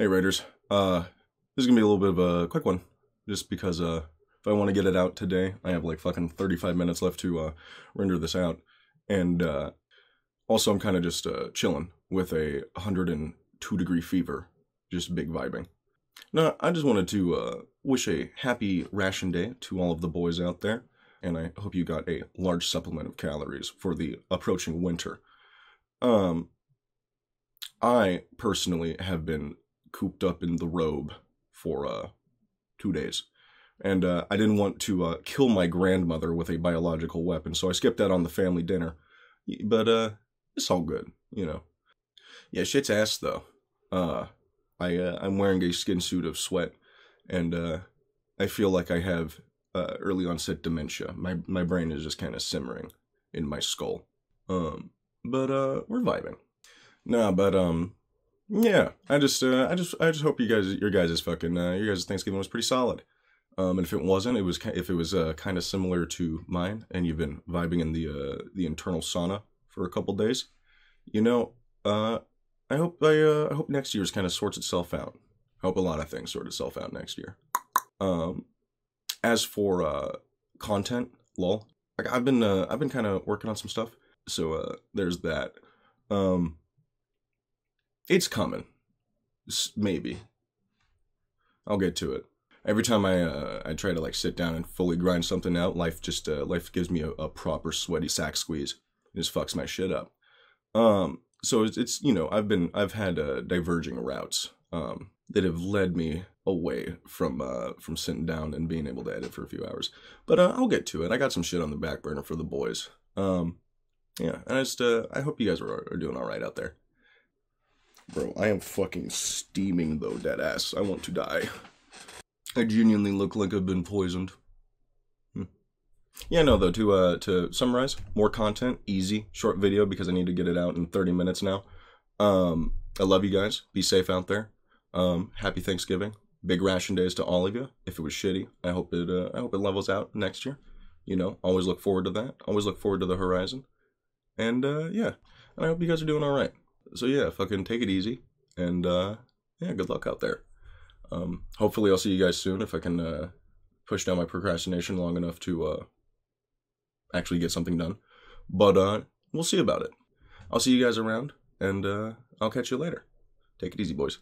Hey Raiders, uh, this is gonna be a little bit of a quick one, just because uh, if I want to get it out today, I have like fucking 35 minutes left to uh, render this out, and uh, also I'm kind of just uh, chilling with a 102 degree fever, just big vibing. Now I just wanted to uh, wish a happy ration day to all of the boys out there, and I hope you got a large supplement of calories for the approaching winter. Um, I personally have been cooped up in the robe for uh, two days. And uh, I didn't want to uh, kill my grandmother with a biological weapon, so I skipped out on the family dinner. But uh, it's all good, you know. Yeah, shit's ass though. Uh, I uh, I'm wearing a skin suit of sweat, and uh, I feel like I have uh, early onset dementia. My my brain is just kind of simmering in my skull. Um, but uh, we're vibing. Nah, but um, yeah, I just, uh, I just, I just hope you guys, your guys' is fucking, uh, your guys' Thanksgiving was pretty solid. Um, and if it wasn't, it was, if it was, uh, kind of similar to mine, and you've been vibing in the, uh, the internal sauna for a couple days, you know, uh, I hope, I, uh, I hope next year's kind of sorts itself out. I hope a lot of things sort itself out next year. Um, as for, uh, content, lol, like I've been, uh, I've been kind of working on some stuff, so, uh, there's that. Um, it's coming. Maybe. I'll get to it. Every time I uh, I try to like sit down and fully grind something out, life just uh, life gives me a, a proper sweaty sack squeeze. It just fucks my shit up. Um, so it's, it's you know I've been I've had uh, diverging routes um, that have led me away from uh, from sitting down and being able to edit for a few hours. But uh, I'll get to it. I got some shit on the back burner for the boys. Um, yeah, and I just uh, I hope you guys are, are doing all right out there. Bro, I am fucking steaming though, dead ass. I want to die. I genuinely look like I've been poisoned. Hmm. Yeah, no though, to uh to summarize, more content, easy, short video because I need to get it out in 30 minutes now. Um I love you guys. Be safe out there. Um happy Thanksgiving. Big ration days to all of you. If it was shitty, I hope it uh, I hope it levels out next year. You know, always look forward to that. Always look forward to the horizon. And uh yeah, and I hope you guys are doing all right so yeah, fucking take it easy, and uh, yeah, good luck out there. Um, hopefully, I'll see you guys soon if I can uh, push down my procrastination long enough to uh, actually get something done. But uh, we'll see about it. I'll see you guys around, and uh, I'll catch you later. Take it easy, boys.